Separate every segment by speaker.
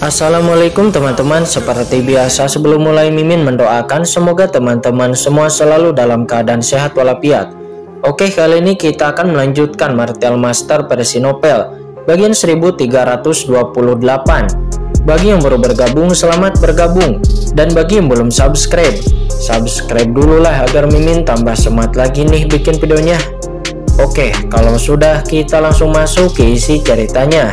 Speaker 1: Assalamualaikum teman-teman. Seperti biasa sebelum mulai Mimin mendoakan Semoga teman-teman semua selalu dalam keadaan sehat walafiat. Oke kali ini kita akan melanjutkan Martel Master versi Nopel Bagian 1328 Bagi yang baru bergabung selamat bergabung. Dan bagi yang belum subscribe Subscribe dulu lah agar Mimin tambah semangat lagi nih bikin videonya. Oke kalau sudah kita langsung masuk ke isi ceritanya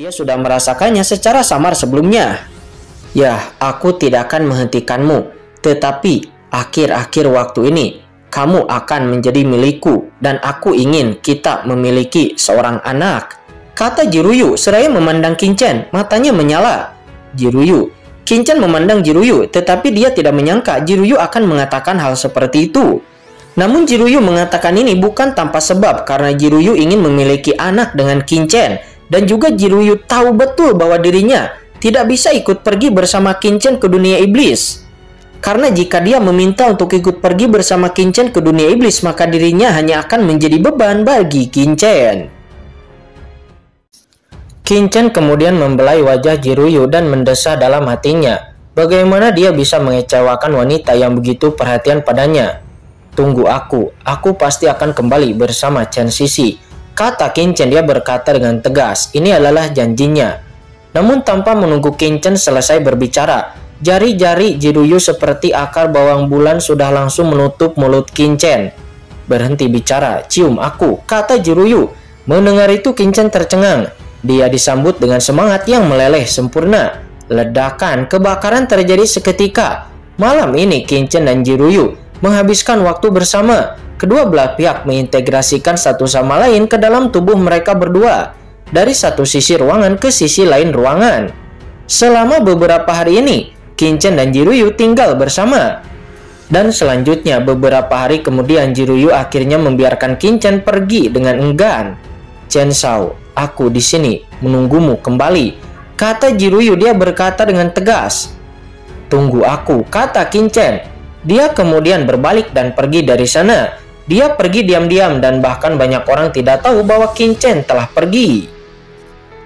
Speaker 1: dia sudah merasakannya secara samar sebelumnya. Ya, aku tidak akan menghentikanmu, tetapi akhir-akhir waktu ini kamu akan menjadi milikku dan aku ingin kita memiliki seorang anak. Kata Jiruyu seraya memandang Kincen, matanya menyala. Jiruyu, Kincen memandang Jiruyu, tetapi dia tidak menyangka Jiruyu akan mengatakan hal seperti itu. Namun Jiruyu mengatakan ini bukan tanpa sebab karena Jiruyu ingin memiliki anak dengan Kincen dan juga Jiruyu tahu betul bahwa dirinya tidak bisa ikut pergi bersama Kincen ke dunia iblis. Karena jika dia meminta untuk ikut pergi bersama Kincen ke dunia iblis, maka dirinya hanya akan menjadi beban bagi Kincen. Kincen kemudian membelai wajah Jiruyu dan mendesah dalam hatinya. Bagaimana dia bisa mengecewakan wanita yang begitu perhatian padanya? Tunggu aku, aku pasti akan kembali bersama Chen Sisi. Kata Kincen dia berkata dengan tegas, ini adalah janjinya. Namun tanpa menunggu Kincen selesai berbicara, jari-jari Jiruyu seperti akar bawang bulan sudah langsung menutup mulut Kincen. Berhenti bicara, cium aku, kata Jiruyu. Mendengar itu Kincen tercengang. Dia disambut dengan semangat yang meleleh sempurna. Ledakan kebakaran terjadi seketika. Malam ini Kincen dan Jiruyu menghabiskan waktu bersama kedua belah pihak mengintegrasikan satu sama lain ke dalam tubuh mereka berdua, dari satu sisi ruangan ke sisi lain ruangan. Selama beberapa hari ini, Kincen dan Jiruyu tinggal bersama. Dan selanjutnya beberapa hari kemudian Jiruyu akhirnya membiarkan Kincen pergi dengan enggan. Chen Shao, aku di sini menunggumu kembali. Kata Jiruyu dia berkata dengan tegas. Tunggu aku, kata Kincen. Dia kemudian berbalik dan pergi dari sana. Dia pergi diam-diam dan bahkan banyak orang tidak tahu bahwa Kincen telah pergi.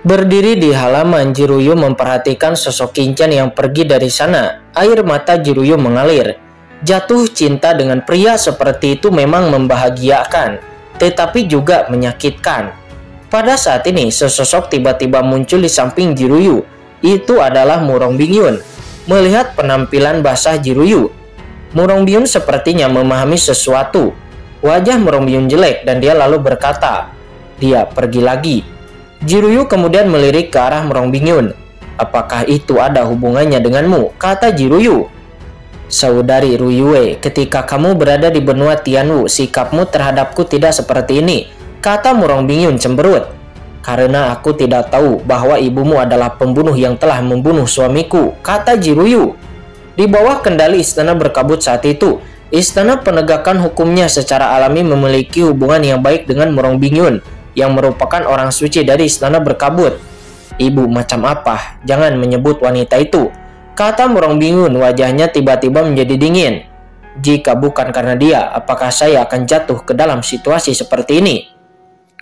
Speaker 1: Berdiri di halaman, Jiruyu memperhatikan sosok Kincen yang pergi dari sana. Air mata Jiruyu mengalir. Jatuh cinta dengan pria seperti itu memang membahagiakan, tetapi juga menyakitkan. Pada saat ini, sesosok tiba-tiba muncul di samping Jiruyu. Itu adalah Murong Bingyun. Melihat penampilan basah Jiruyu, Murong Bingyun sepertinya memahami sesuatu Wajah Meromyun jelek dan dia lalu berkata, dia pergi lagi. Jiruyu kemudian melirik ke arah Merongbingyun. Apakah itu ada hubungannya denganmu? Kata Jiruyu. Saudari Ruyue, ketika kamu berada di benua Tianwu, sikapmu terhadapku tidak seperti ini. Kata Merongbingyun cemberut. Karena aku tidak tahu bahwa ibumu adalah pembunuh yang telah membunuh suamiku, kata Jiruyu. Di bawah kendali istana berkabut saat itu, Istana penegakan hukumnya secara alami memiliki hubungan yang baik dengan Merong Bingyun yang merupakan orang suci dari istana berkabut. Ibu macam apa? Jangan menyebut wanita itu. Kata Merong Bingyun wajahnya tiba-tiba menjadi dingin. Jika bukan karena dia, apakah saya akan jatuh ke dalam situasi seperti ini?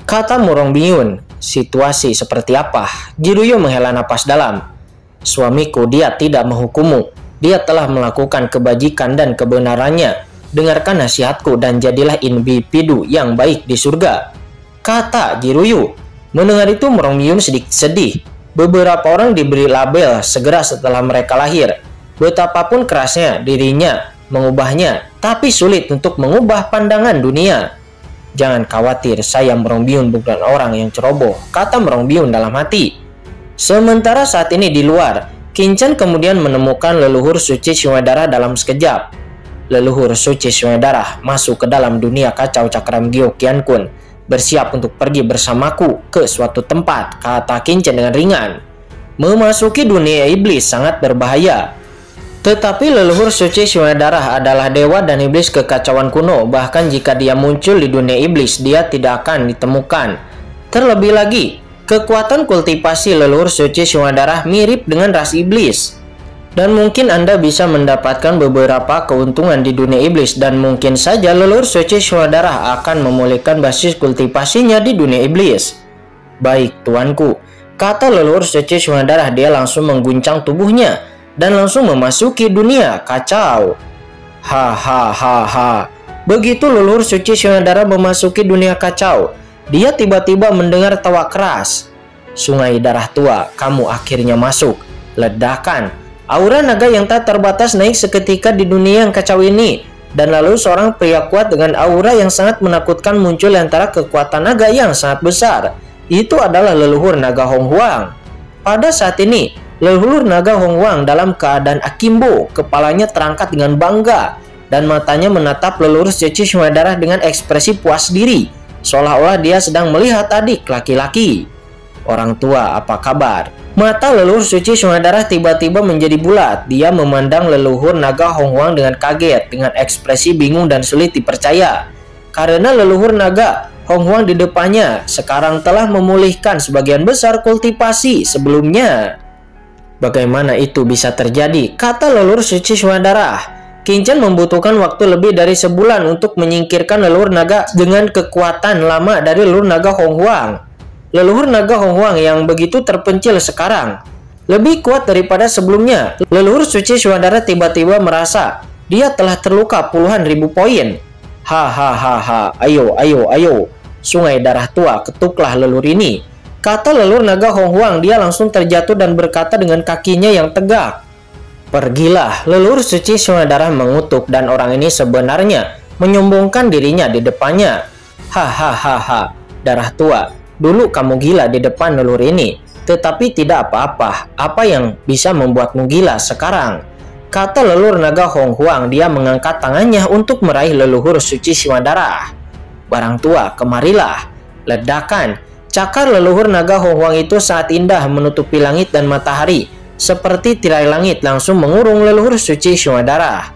Speaker 1: Kata Murong Bingyun, situasi seperti apa? Jiruyo menghela napas dalam. Suamiku dia tidak menghukummu. Dia telah melakukan kebajikan dan kebenarannya. Dengarkan nasihatku dan jadilah individu yang baik di surga. Kata Jiruyu. Mendengar itu Merongyun sedikit sedih. Beberapa orang diberi label segera setelah mereka lahir. Betapapun kerasnya dirinya mengubahnya, tapi sulit untuk mengubah pandangan dunia. Jangan khawatir, saya Merongyun bukan orang yang ceroboh, kata Merongyun dalam hati. Sementara saat ini di luar, Kincen kemudian menemukan leluhur suci Darah dalam sekejap. Leluhur suci Darah masuk ke dalam dunia kacau cakram Gyo Kun, bersiap untuk pergi bersamaku ke suatu tempat, kata Kincen dengan ringan. Memasuki dunia iblis sangat berbahaya. Tetapi leluhur suci Darah adalah dewa dan iblis kekacauan kuno, bahkan jika dia muncul di dunia iblis, dia tidak akan ditemukan. Terlebih lagi, Kekuatan kultivasi leluhur suci darah mirip dengan ras iblis. Dan mungkin Anda bisa mendapatkan beberapa keuntungan di dunia iblis dan mungkin saja leluhur suci Swadarah akan memulihkan basis kultivasinya di dunia iblis. Baik, tuanku, kata leluhur suci Swadarah dia langsung mengguncang tubuhnya dan langsung memasuki dunia kacau. Ha ha ha ha. Begitu leluhur suci Swadarah memasuki dunia kacau, dia tiba-tiba mendengar tawa keras. Sungai darah tua, kamu akhirnya masuk. Ledakan Aura naga yang tak terbatas naik seketika di dunia yang kacau ini. Dan lalu seorang pria kuat dengan aura yang sangat menakutkan muncul antara kekuatan naga yang sangat besar. Itu adalah leluhur naga Hong Huang. Pada saat ini, leluhur naga Hong Huang dalam keadaan akimbo, kepalanya terangkat dengan bangga, dan matanya menatap leluhur suci Darah dengan ekspresi puas diri, seolah-olah dia sedang melihat adik laki-laki. Orang tua, apa kabar? Mata leluhur suci Sumadara tiba-tiba menjadi bulat. Dia memandang leluhur naga Hong Huang dengan kaget, dengan ekspresi bingung dan sulit dipercaya. Karena leluhur naga Hong Huang di depannya sekarang telah memulihkan sebagian besar kultivasi sebelumnya. Bagaimana itu bisa terjadi? Kata leluhur suci Sumadara. Kinchan membutuhkan waktu lebih dari sebulan untuk menyingkirkan leluhur naga dengan kekuatan lama dari leluhur naga Hong Huang. Leluhur naga Hong Huang yang begitu terpencil sekarang lebih kuat daripada sebelumnya. Leluhur suci Swadara tiba-tiba merasa dia telah terluka puluhan ribu poin. Hahaha, ayo, ayo, ayo. Sungai darah tua, ketuklah leluhur ini. Kata leluhur naga Hong Huang, dia langsung terjatuh dan berkata dengan kakinya yang tegak. Pergilah, leluhur suci Swadara mengutuk dan orang ini sebenarnya menyombongkan dirinya di depannya. Hahaha, darah tua, Dulu kamu gila di depan leluhur ini, tetapi tidak apa-apa. Apa yang bisa membuatmu gila sekarang? Kata leluhur naga Hong Huang, dia mengangkat tangannya untuk meraih leluhur suci Siwadara. Barang tua, kemarilah. Ledakan. Cakar leluhur naga Hong Huang itu saat indah menutupi langit dan matahari. Seperti tirai langit langsung mengurung leluhur suci Siwadara.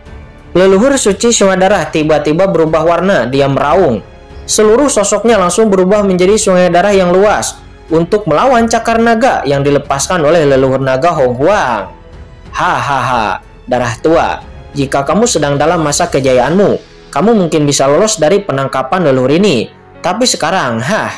Speaker 1: Leluhur suci Siwadara tiba-tiba berubah warna, dia meraung seluruh sosoknya langsung berubah menjadi sungai darah yang luas untuk melawan cakar naga yang dilepaskan oleh leluhur naga Hong Huang. Hahaha, darah tua, jika kamu sedang dalam masa kejayaanmu, kamu mungkin bisa lolos dari penangkapan leluhur ini. Tapi sekarang, hah,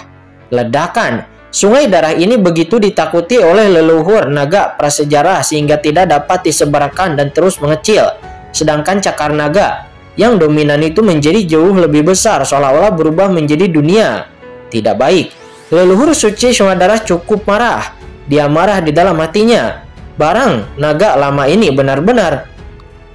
Speaker 1: ledakan. Sungai darah ini begitu ditakuti oleh leluhur naga prasejarah sehingga tidak dapat disebarkan dan terus mengecil. Sedangkan cakar naga yang dominan itu menjadi jauh lebih besar seolah-olah berubah menjadi dunia. Tidak baik. Leluhur suci Swamadara cukup marah. Dia marah di dalam hatinya. Barang naga lama ini benar-benar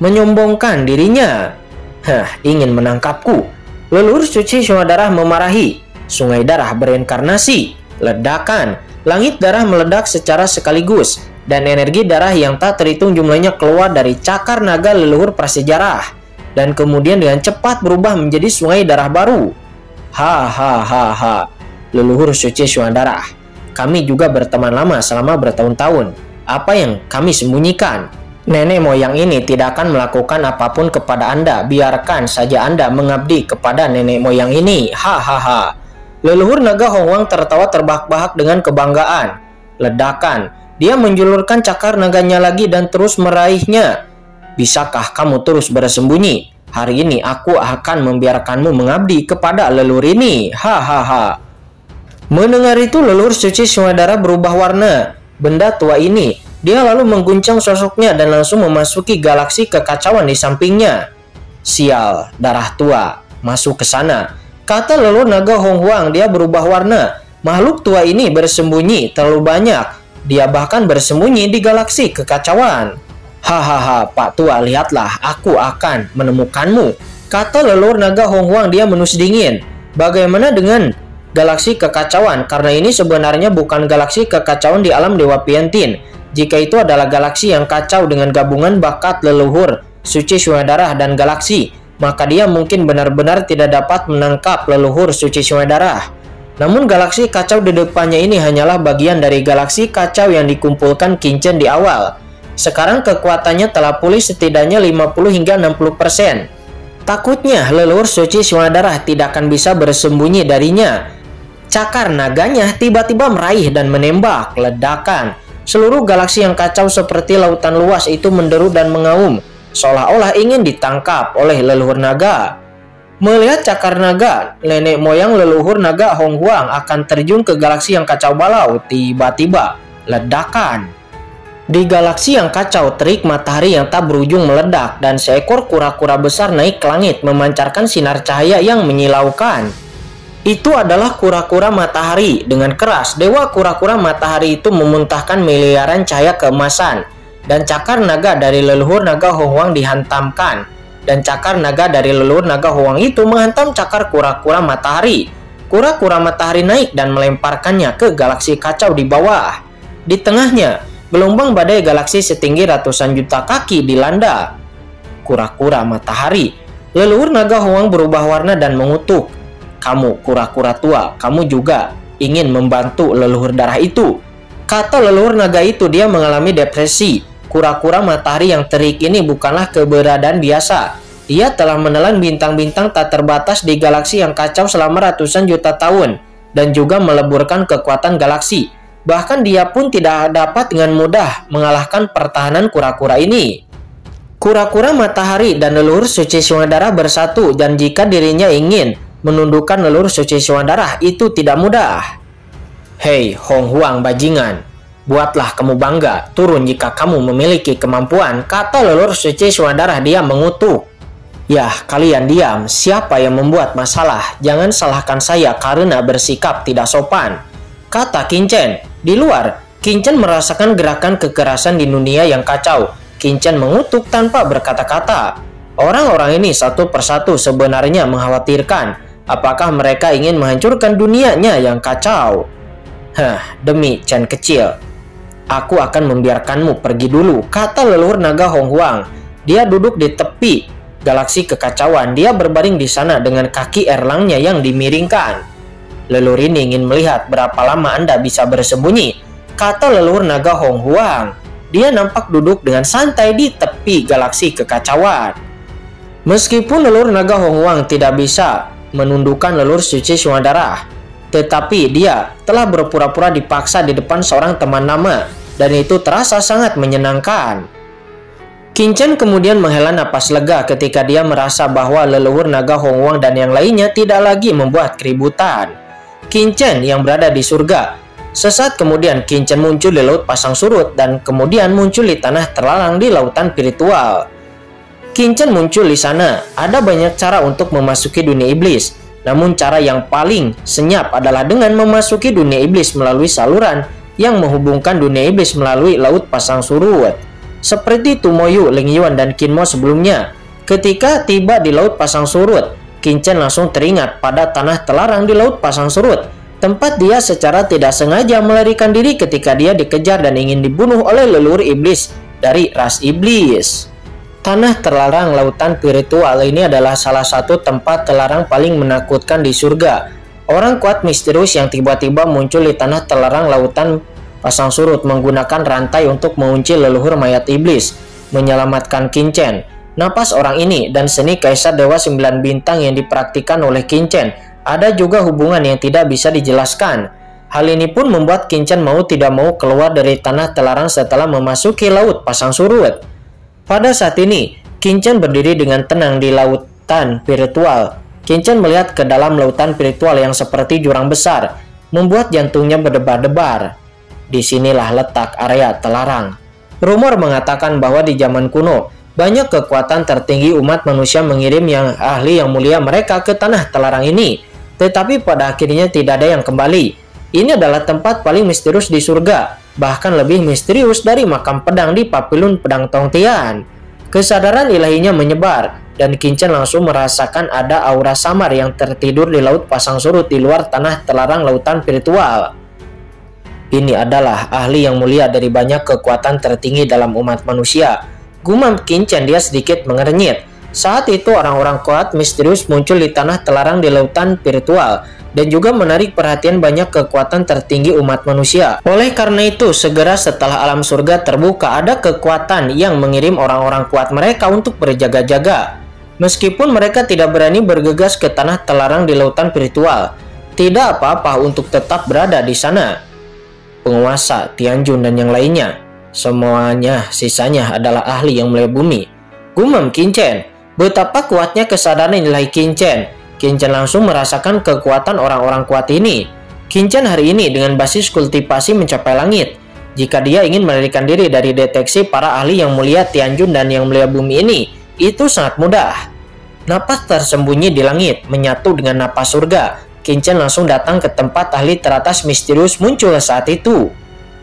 Speaker 1: menyombongkan dirinya. Hah, ingin menangkapku. Leluhur suci Swamadara memarahi. Sungai darah berinkarnasi. Ledakan. Langit darah meledak secara sekaligus dan energi darah yang tak terhitung jumlahnya keluar dari cakar naga leluhur prasejarah dan kemudian dengan cepat berubah menjadi sungai darah baru. Ha ha ha ha. Leluhur suci darah. Kami juga berteman lama selama bertahun-tahun. Apa yang kami sembunyikan? Nenek moyang ini tidak akan melakukan apa pun kepada Anda. Biarkan saja Anda mengabdi kepada nenek moyang ini. Ha ha ha. Leluhur naga Hongwang tertawa terbahak-bahak dengan kebanggaan. Ledakan. Dia menjulurkan cakar naganya lagi dan terus meraihnya. Bisakah kamu terus bersembunyi? Hari ini aku akan membiarkanmu mengabdi kepada leluhur ini. Hahaha. Mendengar itu leluhur suci Swadara berubah warna. Benda tua ini, dia lalu mengguncang sosoknya dan langsung memasuki galaksi kekacauan di sampingnya. Sial, darah tua, masuk ke sana. Kata leluhur naga Hong Huang, dia berubah warna. Makhluk tua ini bersembunyi terlalu banyak. Dia bahkan bersembunyi di galaksi kekacauan. Hahaha, Pak Tua, lihatlah, aku akan menemukanmu. Kata leluhur naga Hong Huang dia menus dingin. Bagaimana dengan galaksi kekacauan? Karena ini sebenarnya bukan galaksi kekacauan di alam Dewa Piantin. Jika itu adalah galaksi yang kacau dengan gabungan bakat leluhur, suci Darah dan galaksi, maka dia mungkin benar-benar tidak dapat menangkap leluhur suci Darah. Namun galaksi kacau di depannya ini hanyalah bagian dari galaksi kacau yang dikumpulkan Kincen di awal. Sekarang kekuatannya telah pulih setidaknya 50 hingga 60 persen. Takutnya leluhur suci Swadarah tidak akan bisa bersembunyi darinya. Cakar naganya tiba-tiba meraih dan menembak ledakan. Seluruh galaksi yang kacau seperti lautan luas itu menderu dan mengaum, seolah-olah ingin ditangkap oleh leluhur naga. Melihat cakar naga, nenek moyang leluhur naga Hong Huang akan terjun ke galaksi yang kacau balau. Tiba-tiba, ledakan. Di galaksi yang kacau, terik matahari yang tak berujung meledak dan seekor kura-kura besar naik ke langit memancarkan sinar cahaya yang menyilaukan. Itu adalah kura-kura matahari. Dengan keras, dewa kura-kura matahari itu memuntahkan miliaran cahaya keemasan. Dan cakar naga dari leluhur naga Huang dihantamkan. Dan cakar naga dari leluhur naga Huang itu menghantam cakar kura-kura matahari. Kura-kura matahari naik dan melemparkannya ke galaksi kacau di bawah. Di tengahnya, gelombang badai galaksi setinggi ratusan juta kaki dilanda. Kura-kura matahari. Leluhur naga Huang berubah warna dan mengutuk kamu kura-kura tua, kamu juga ingin membantu leluhur darah itu. Kata leluhur naga itu dia mengalami depresi. Kura-kura matahari yang terik ini bukanlah keberadaan biasa. Ia telah menelan bintang-bintang tak terbatas di galaksi yang kacau selama ratusan juta tahun dan juga meleburkan kekuatan galaksi. Bahkan dia pun tidak dapat dengan mudah mengalahkan pertahanan kura-kura ini. Kura-kura matahari dan leluhur suci Sungai bersatu dan jika dirinya ingin menundukkan leluhur suci darah itu tidak mudah. Hei Hong Huang bajingan, buatlah kamu bangga, turun jika kamu memiliki kemampuan, kata leluhur suci darah dia mengutuk. Yah, kalian diam, siapa yang membuat masalah? Jangan salahkan saya karena bersikap tidak sopan. Kata Kincen, di luar, Kincen merasakan gerakan kekerasan di dunia yang kacau. Kincen mengutuk tanpa berkata-kata. Orang-orang ini satu persatu sebenarnya mengkhawatirkan Apakah mereka ingin menghancurkan dunianya yang kacau? Hah, demi Chen kecil. Aku akan membiarkanmu pergi dulu, kata leluhur naga Hong Huang. Dia duduk di tepi galaksi kekacauan. Dia berbaring di sana dengan kaki erlangnya yang dimiringkan. Leluhur ini ingin melihat berapa lama Anda bisa bersembunyi, kata leluhur naga Hong Huang. Dia nampak duduk dengan santai di tepi galaksi kekacauan. Meskipun leluhur naga Hong Huang tidak bisa menundukkan leluhur suci Sumadara. Tetapi dia telah berpura-pura dipaksa di depan seorang teman nama dan itu terasa sangat menyenangkan. Kincen kemudian menghela napas lega ketika dia merasa bahwa leluhur naga Hongwang dan yang lainnya tidak lagi membuat keributan. Kincen yang berada di surga. Sesaat kemudian Kincen muncul di laut pasang surut dan kemudian muncul di tanah terlarang di lautan spiritual. Kincen muncul di sana. Ada banyak cara untuk memasuki dunia iblis. Namun cara yang paling senyap adalah dengan memasuki dunia iblis melalui saluran yang menghubungkan dunia iblis melalui laut pasang surut. Seperti Tumoyu, Ling Yuan, dan Kinmo sebelumnya. Ketika tiba di laut pasang surut, Kincen langsung teringat pada tanah telarang di laut pasang surut. Tempat dia secara tidak sengaja melarikan diri ketika dia dikejar dan ingin dibunuh oleh leluhur iblis dari ras iblis. Tanah terlarang lautan spiritual ini adalah salah satu tempat terlarang paling menakutkan di surga. Orang kuat misterius yang tiba-tiba muncul di tanah terlarang lautan pasang surut menggunakan rantai untuk mengunci leluhur mayat iblis, menyelamatkan Kincen. Napas orang ini dan seni kaisar dewa sembilan bintang yang dipraktikkan oleh Kincen ada juga hubungan yang tidak bisa dijelaskan. Hal ini pun membuat Kincen mau tidak mau keluar dari tanah terlarang setelah memasuki laut pasang surut. Pada saat ini, Kincen berdiri dengan tenang di lautan spiritual. Kincen melihat ke dalam lautan spiritual yang seperti jurang besar, membuat jantungnya berdebar-debar. Di sinilah letak area telarang. Rumor mengatakan bahwa di zaman kuno, banyak kekuatan tertinggi umat manusia mengirim yang ahli yang mulia mereka ke tanah telarang ini. Tetapi pada akhirnya tidak ada yang kembali. Ini adalah tempat paling misterius di surga, bahkan lebih misterius dari makam pedang di Papilun Pedang Tongtian. Kesadaran ilahinya menyebar, dan Kincen langsung merasakan ada aura samar yang tertidur di laut pasang surut di luar tanah terlarang lautan spiritual. Ini adalah ahli yang mulia dari banyak kekuatan tertinggi dalam umat manusia. Gumam Kincen dia sedikit mengernyit. Saat itu orang-orang kuat misterius muncul di tanah terlarang di lautan spiritual dan juga menarik perhatian banyak kekuatan tertinggi umat manusia. Oleh karena itu, segera setelah alam surga terbuka, ada kekuatan yang mengirim orang-orang kuat mereka untuk berjaga-jaga. Meskipun mereka tidak berani bergegas ke tanah terlarang di lautan spiritual, tidak apa-apa untuk tetap berada di sana. penguasa, Tianjun, dan yang lainnya. Semuanya sisanya adalah ahli yang melihat bumi. Gumam Kincen, betapa kuatnya kesadaran nilai Kincen. Kincen langsung merasakan kekuatan orang-orang kuat ini. Kincen hari ini dengan basis kultivasi mencapai langit. Jika dia ingin melarikan diri dari deteksi para ahli yang mulia Tianjun dan yang mulia bumi ini, itu sangat mudah. Napas tersembunyi di langit menyatu dengan napas surga. Kincen langsung datang ke tempat ahli teratas misterius muncul saat itu.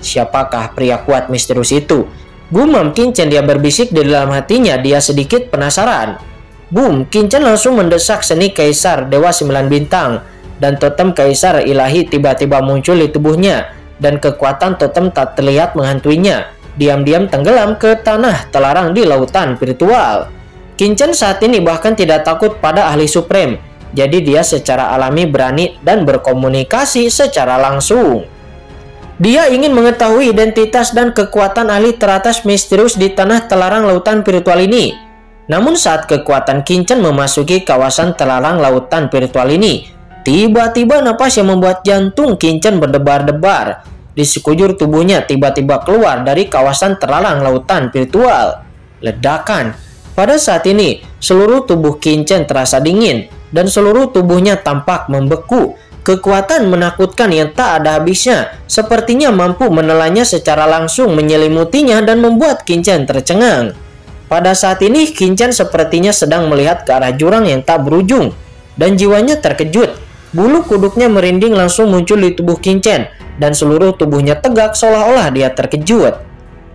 Speaker 1: Siapakah pria kuat misterius itu? Gumam Kincen dia berbisik di dalam hatinya, dia sedikit penasaran. Boom, Kincen langsung mendesak seni kaisar Dewa Sembilan Bintang dan totem kaisar ilahi tiba-tiba muncul di tubuhnya dan kekuatan totem tak terlihat menghantuinya. Diam-diam tenggelam ke tanah telarang di lautan virtual. Kincen saat ini bahkan tidak takut pada ahli supreme, jadi dia secara alami berani dan berkomunikasi secara langsung. Dia ingin mengetahui identitas dan kekuatan ahli teratas misterius di tanah telarang lautan virtual ini. Namun saat kekuatan Kincen memasuki kawasan telarang lautan virtual ini, tiba-tiba napas yang membuat jantung Kincen berdebar-debar. Di sekujur tubuhnya tiba-tiba keluar dari kawasan telarang lautan virtual. Ledakan. Pada saat ini, seluruh tubuh Kincen terasa dingin dan seluruh tubuhnya tampak membeku Kekuatan menakutkan yang tak ada habisnya sepertinya mampu menelannya secara langsung menyelimutinya dan membuat Kincen tercengang. Pada saat ini Kincen sepertinya sedang melihat ke arah jurang yang tak berujung dan jiwanya terkejut. Bulu kuduknya merinding langsung muncul di tubuh Kincen dan seluruh tubuhnya tegak seolah-olah dia terkejut.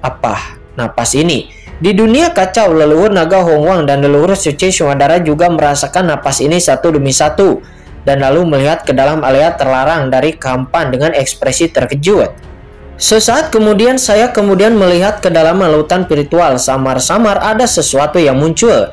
Speaker 1: Apa? Napas ini? Di dunia kacau, leluhur naga Hongwang dan leluhur suci Sumadara juga merasakan napas ini satu demi satu dan lalu melihat ke dalam area terlarang dari kampan dengan ekspresi terkejut. Sesaat kemudian saya kemudian melihat ke dalam lautan virtual samar-samar ada sesuatu yang muncul.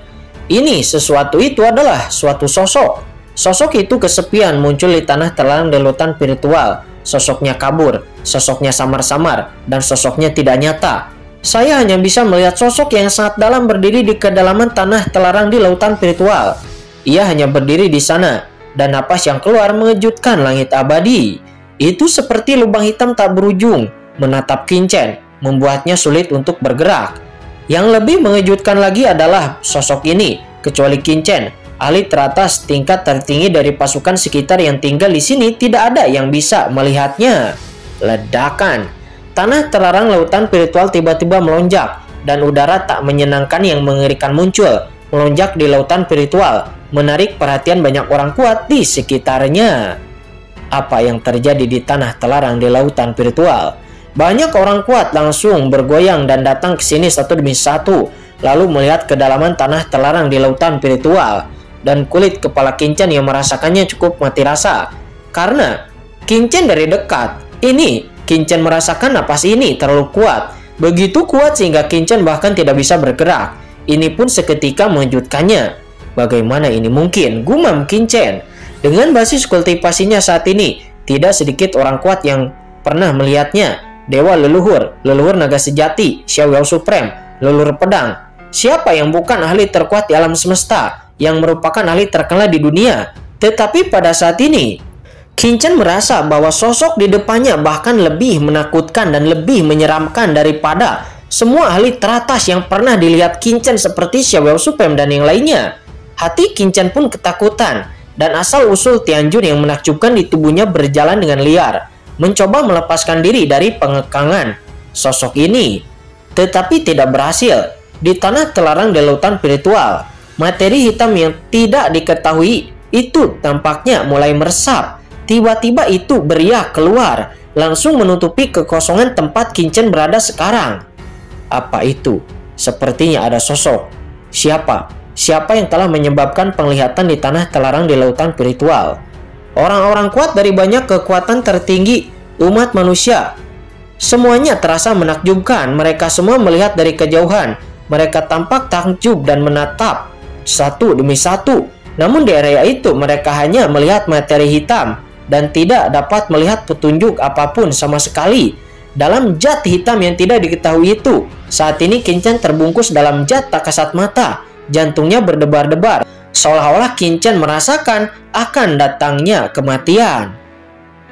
Speaker 1: Ini sesuatu itu adalah suatu sosok. Sosok itu kesepian muncul di tanah terlarang di lautan virtual. Sosoknya kabur, sosoknya samar-samar, dan sosoknya tidak nyata. Saya hanya bisa melihat sosok yang sangat dalam berdiri di kedalaman tanah terlarang di lautan virtual. Ia hanya berdiri di sana, dan napas yang keluar mengejutkan langit abadi. Itu seperti lubang hitam tak berujung, menatap Kincen, membuatnya sulit untuk bergerak. Yang lebih mengejutkan lagi adalah sosok ini, kecuali Kincen, ahli teratas tingkat tertinggi dari pasukan sekitar yang tinggal di sini tidak ada yang bisa melihatnya. Ledakan. Tanah terlarang lautan virtual tiba-tiba melonjak dan udara tak menyenangkan yang mengerikan muncul, melonjak di lautan virtual menarik perhatian banyak orang kuat di sekitarnya. Apa yang terjadi di tanah telarang di lautan virtual? Banyak orang kuat langsung bergoyang dan datang ke sini satu demi satu, lalu melihat kedalaman tanah telarang di lautan virtual. Dan kulit kepala Kincen yang merasakannya cukup mati rasa. Karena Kincen dari dekat, ini Kincen merasakan napas ini terlalu kuat. Begitu kuat sehingga Kincen bahkan tidak bisa bergerak. Ini pun seketika mengejutkannya. Bagaimana ini mungkin? Gumam Kincen. Dengan basis kultivasinya saat ini, tidak sedikit orang kuat yang pernah melihatnya. Dewa leluhur, leluhur naga sejati, Xiaoyao Supreme, leluhur pedang. Siapa yang bukan ahli terkuat di alam semesta, yang merupakan ahli terkenal di dunia? Tetapi pada saat ini, Kincen merasa bahwa sosok di depannya bahkan lebih menakutkan dan lebih menyeramkan daripada semua ahli teratas yang pernah dilihat Kincen seperti Xiaoyao Supreme dan yang lainnya. Hati Kincen pun ketakutan dan asal-usul Tianjun yang menakjubkan di tubuhnya berjalan dengan liar, mencoba melepaskan diri dari pengekangan sosok ini. Tetapi tidak berhasil. Di tanah telarang lautan virtual, materi hitam yang tidak diketahui itu tampaknya mulai meresap. Tiba-tiba itu beriak keluar, langsung menutupi kekosongan tempat Kincen berada sekarang. Apa itu? Sepertinya ada sosok. Siapa? Siapa yang telah menyebabkan penglihatan di tanah terlarang di lautan virtual. Orang-orang kuat dari banyak kekuatan tertinggi umat manusia. Semuanya terasa menakjubkan, mereka semua melihat dari kejauhan. Mereka tampak takjub dan menatap satu demi satu. Namun di area itu mereka hanya melihat materi hitam dan tidak dapat melihat petunjuk apa pun sama sekali. Dalam jat hitam yang tidak diketahui itu, saat ini Kincen terbungkus dalam jat tak kasat mata Jantungnya berdebar-debar, seolah-olah Kincen merasakan akan datangnya kematian.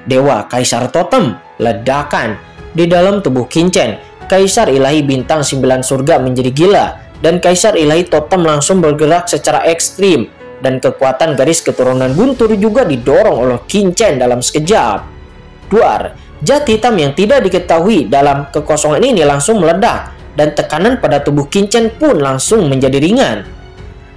Speaker 1: Dewa Kaisar Totem, ledakan. Di dalam tubuh Kincen, Kaisar Ilahi Bintang Sembilan Surga menjadi gila dan Kaisar Ilahi Totem langsung bergerak secara ekstrim dan kekuatan garis keturunan Guntur juga didorong oleh Kincen dalam sekejap. Duar, zat hitam yang tidak diketahui dalam kekosongan ini langsung meledak dan tekanan pada tubuh Kincen pun langsung menjadi ringan.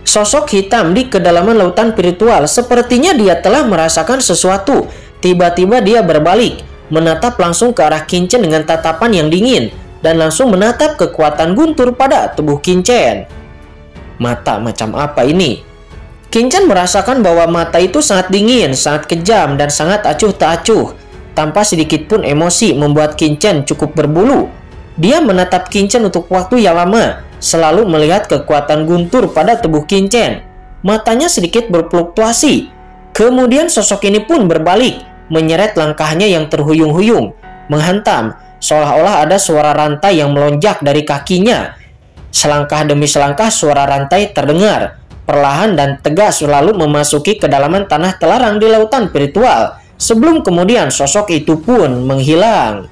Speaker 1: Sosok hitam di kedalaman lautan spiritual sepertinya dia telah merasakan sesuatu. Tiba-tiba dia berbalik, menatap langsung ke arah Kincen dengan tatapan yang dingin dan langsung menatap kekuatan guntur pada tubuh Kincen. Mata macam apa ini? Kincen merasakan bahwa mata itu sangat dingin, sangat kejam, dan sangat acuh tak acuh. Tanpa sedikit pun emosi membuat Kincen cukup berbulu. Dia menatap Kincen untuk waktu yang lama, selalu melihat kekuatan guntur pada tubuh Kincen. Matanya sedikit berfluktuasi. Kemudian sosok ini pun berbalik, menyeret langkahnya yang terhuyung-huyung, menghantam, seolah-olah ada suara rantai yang melonjak dari kakinya. Selangkah demi selangkah suara rantai terdengar, perlahan dan tegas selalu memasuki kedalaman tanah telarang di lautan spiritual. Sebelum kemudian sosok itu pun menghilang.